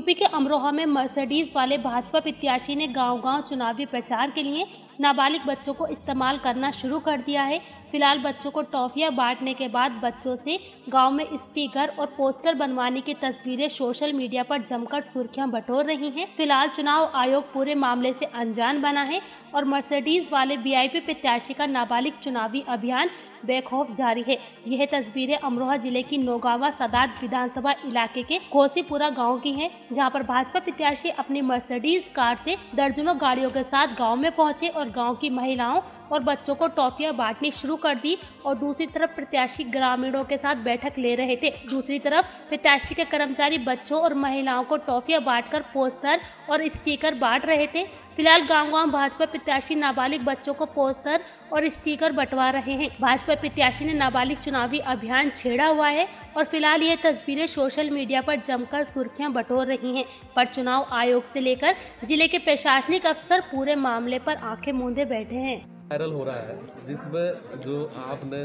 UP के अमरोहा में Mercedes वाले भाजपा प्रत्याशी ने गांव-गांव चुनावी प्रचार के लिए नाबालिग बच्चों को इस्तेमाल करना शुरू कर दिया है। फ़िलहाल बच्चों को टॉफियाँ बांटने के बाद बच्चों से गाँव में स्टिकर और पोस्टर बनवाने की तस्वीरें सोशल मीडिया पर जमकर सुर्खियाँ बटोर रही हैं। फ़िलहाल चुनाव आयोग पूरे मामले से अनजान बना है और मर्सिडीज वाले वीआईपी प्रत्याशी का नाबालिग चुनावी अभियान बेखौफ जारी है। यह तस्वीरें अमरोहा ज़िले की नौगावा सदात विधानसभा इलाके के घोसीपुरा गाँव की हैं, जहाँ पर भाजपा प्रत्याशी अपनी मर्सिडीज कार से दर्जनों गाड़ियों के साथ गाँव में पहुँचे और गाँव की महिलाओं और बच्चों को टॉफियाँ बांटनी शुरू कर दी और दूसरी तरफ़ प्रत्याशी ग्रामीणों के साथ बैठक ले रहे थे। दूसरी तरफ़ प्रत्याशी के कर्मचारी बच्चों और महिलाओं को टॉफियाँ बांटकर पोस्टर और स्टिकर बांट रहे थे। फ़िलहाल गाँव गाँव भाजपा प्रत्याशी नाबालिग बच्चों को पोस्टर और स्टिकर बंटवा रहे हैं। भाजपा प्रत्याशी ने नाबालिग चुनावी अभियान छेड़ा हुआ है और फ़िलहाल ये तस्वीरें सोशल मीडिया पर जमकर सुर्खियाँ बटोर रही हैं। पर चुनाव आयोग से लेकर ज़िले के प्रशासनिक अफसर पूरे मामले पर आँखें मूंदे बैठे हैं। वायरल हो रहा है जिसमें जो आपने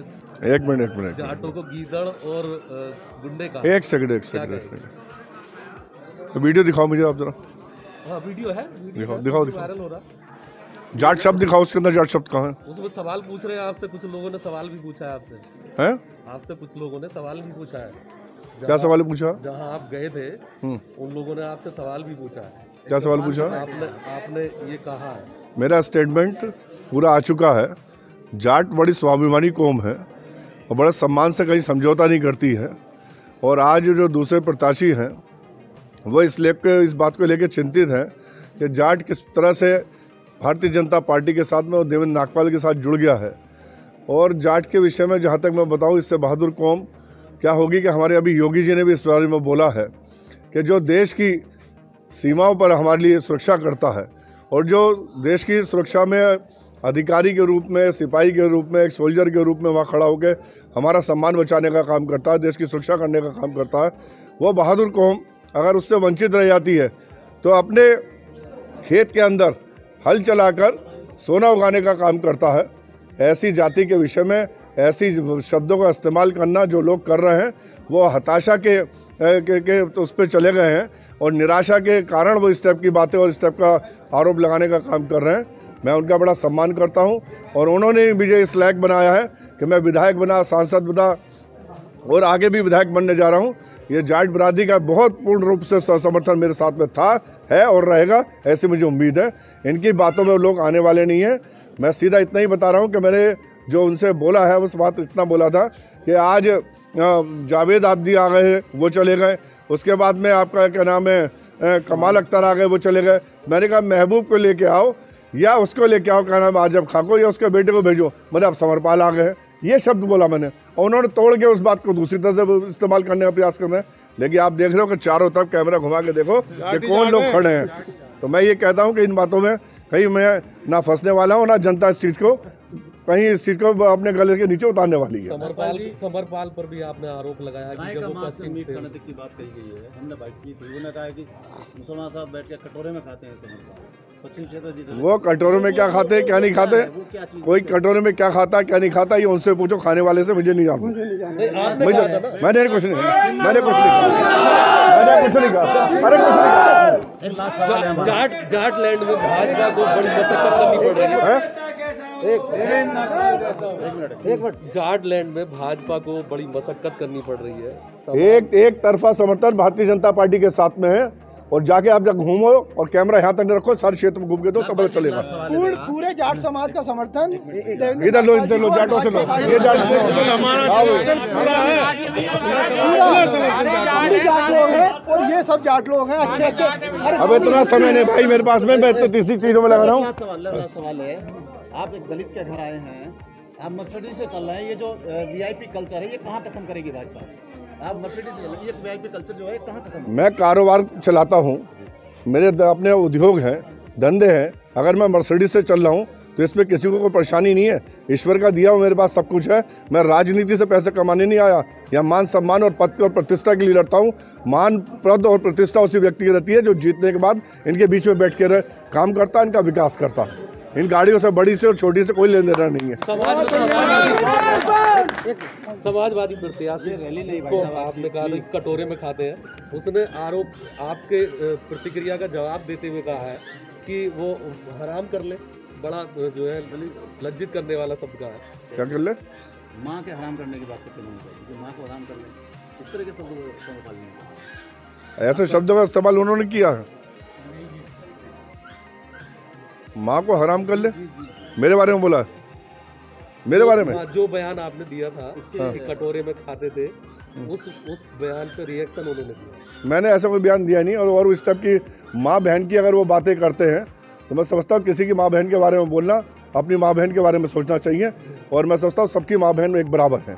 एक मिनट एक मिनट जाटों को गीदड़ और गुंडे का एक सेकंड एक सेकंड एक सेकंड तो वीडियो दिखाओ मुझे आप जरा। हाँ वीडियो है वीडियो दिखाओ, दिखाओ, दिखाओ। वायरल हो रहा। है जाट शब्द दिखाओ उसके अंदर जाट शब्द कहाँ उसमें सवाल पूछ रहे हैं आपसे कुछ लोगों ने सवाल भी पूछा है आपसे। है? हैं आपसे कुछ लोगों ने सवाल भी पूछा है। क्या सवाल पूछा? जहाँ आप गए थे हम्म, उन लोगों ने आपसे सवाल भी पूछा है। क्या सवाल पूछा? आपने आपने ये कहा है। मेरा स्टेटमेंट पूरा आ चुका है। जाट बड़ी स्वाभिमानी कौम है और बड़े सम्मान से कहीं समझौता नहीं करती है। और आज जो दूसरे प्रत्याशी हैं, वो इस लेकर इस बात को लेकर चिंतित हैं कि जाट किस तरह से भारतीय जनता पार्टी के साथ में और देवेंद्र नागपाल के साथ जुड़ गया है। और जाट के विषय में जहाँ तक मैं बताऊँ, इससे बहादुर कौम, क्या होगी कि हमारे अभी योगी जी ने भी इस बारे में बोला है कि जो देश की सीमाओं पर हमारे लिए सुरक्षा करता है और जो देश की सुरक्षा में अधिकारी के रूप में सिपाही के रूप में एक सोल्जर के रूप में वहाँ खड़ा होकर हमारा सम्मान बचाने का काम करता है देश की सुरक्षा करने का काम करता है। वह बहादुर कौम अगर उससे वंचित रह जाती है तो अपने खेत के अंदर हल चलाकर सोना उगाने का काम करता है। ऐसी जाति के विषय में ऐसी शब्दों का इस्तेमाल करना जो लोग कर रहे हैं वो हताशा के के, के तो उस पर चले गए हैं और निराशा के कारण वो इस टाइप की बातें और इस टाइप का आरोप लगाने का काम कर रहे हैं। मैं उनका बड़ा सम्मान करता हूँ और उन्होंने मुझे इस लायक बनाया है कि मैं विधायक बना, सांसद बना और आगे भी विधायक बनने जा रहा हूँ। ये जाट बरादरी का बहुत पूर्ण रूप से समर्थन मेरे साथ में था, है और रहेगा, ऐसी मुझे उम्मीद है। इनकी बातों में लोग आने वाले नहीं हैं। मैं सीधा इतना ही बता रहा हूँ कि मैंने जो उनसे बोला है, उस बात इतना बोला था कि आज जावेद आदि आ गए, वो चले गए। उसके बाद में आपका क्या नाम है कमाल अख्तर आ गए, वो चले गए। मैंने कहा, महबूब को लेके आओ या उसको लेके आओ क्या नाम आजब खां को या उसके बेटे को भेजो। मैंने आप समरपाल आ गए हैं। ये शब्द बोला मैंने। और उन्होंने तोड़ के उस बात को दूसरी तरह से इस्तेमाल करने का प्रयास कर रहे हैं लेकिन आप देख रहे हो कि चारों तरफ़ कैमरा घुमा के देखो कि कौन लोग खड़े हैं। तो मैं ये कहता हूँ कि इन बातों में कहीं मैं ना फंसने वाला हूँ ना जनता इस चीज़ को कहीं इस चीज़ को अपने गले के नीचे उतारने वाली है समरपाल समरपाल पर भी आपने आरोप लगाया कि जब वो पश्चिम मीट खाने तक की बात कही गई है हमने बात की थी उन्होंने कहा कि मुसलमान साहब बैठ के कटोरे में खाते हैं समझ पश्चिम क्षेत्र जी वो कटोरे में क्या खाते हैं क्या नहीं खाते कोई कटोरे में क्या खाता है क्या नहीं खाता ये उनसे पूछो खाने वाले से मुझे नहीं जानना नहीं, आपने मुझे कहा था ना मैंने कुछ नहीं मैंने कुछ नहीं कहा मैंने कुछ नहीं कहा अरे कुछ नहीं कहा है जाट जाट लैंड में भाजपा को बड़ी मशक्कत करनी पड़ रही है एक मिनट जाट लैंड में भाजपा को बड़ी मशक्कत करनी पड़ रही है। एक एक तरफा समर्थन भारतीय जनता पार्टी के साथ में है और जाके आप जब घूमो और कैमरा यहाँ तक रखो सारे क्षेत्र में घूम के दो तब पता चलेगा। पूरे पूरे जाट समाज का समर्थन इधर लो इनसे लो जाटों से लो। ये जाट से जाट लोग हैं। और ये सब जाट लोग हैं अच्छे अच्छे अब इतना समय नहीं भाई मेरे पास में मैं तो तीसरी चीज़ों में लगा रहा हूँ। सवाल है आप एक दलित के घर आए हैं, आप मर्सिडीज से चल रहे हैं, ये जो वीआईपी कल्चर है, ये कहाँ खत्म करेगी भाजपा आप मर्सिडीज से चल रहे ये वीआईपी कल्चर जो है कहाँ खत्म मैं कारोबार चलाता हूँ, मेरे अपने उद्योग हैं, धंधे हैं, अगर मैं मर्सिडीज से चल रहा हूँ तो इसमें किसी को कोई परेशानी नहीं है, ईश्वर का दिया हुआ मेरे पास सब कुछ है, मैं राजनीति से पैसे कमाने नहीं आया, या मान सम्मान और पद और प्रतिष्ठा के लिए लड़ता हूँ, मान, पद और प्रतिष्ठा उसी व्यक्ति की रहती है, जो जीतने के बाद इनके बीच में बैठ के रह- काम करता है, इनका विकास करता है। इन गाड़ियों से बड़ी से और छोटी से कोई लेन देना नहीं है। समाजवादी प्रत्याशी रैली नहीं आपने कहा था कटोरे में खाते हैं। उसने आरोप आपके प्रतिक्रिया का जवाब देते हुए कहा है कि वो हराम कर ले बड़ा जो है लज्जित करने वाला शब्द का है। क्या कर ले? माँ के हराम करने की बात करते हैं माँ को हराम कर ले इस तरह के शब्द को इस्तेमाल नहीं ऐसे शब्दों का इस्तेमाल उन्होंने किया है। माँ को हराम कर ले। मेरे बारे में बोला। है मेरे बारे में। हाँ, जो बयान आपने दिया था कि कटोरे में खाते थे उस उस बयान पे रिएक्शन उन्होंने दिया। मैंने ऐसा कोई बयान दिया नहीं और और उस टाइप की माँ बहन की अगर वो बातें करते हैं तो मैं समझता हूँ किसी की माँ बहन के बारे में बोलना अपनी माँ बहन के बारे में सोचना चाहिए और मैं समझता हूँ सबकी माँ बहन एक बराबर हैं।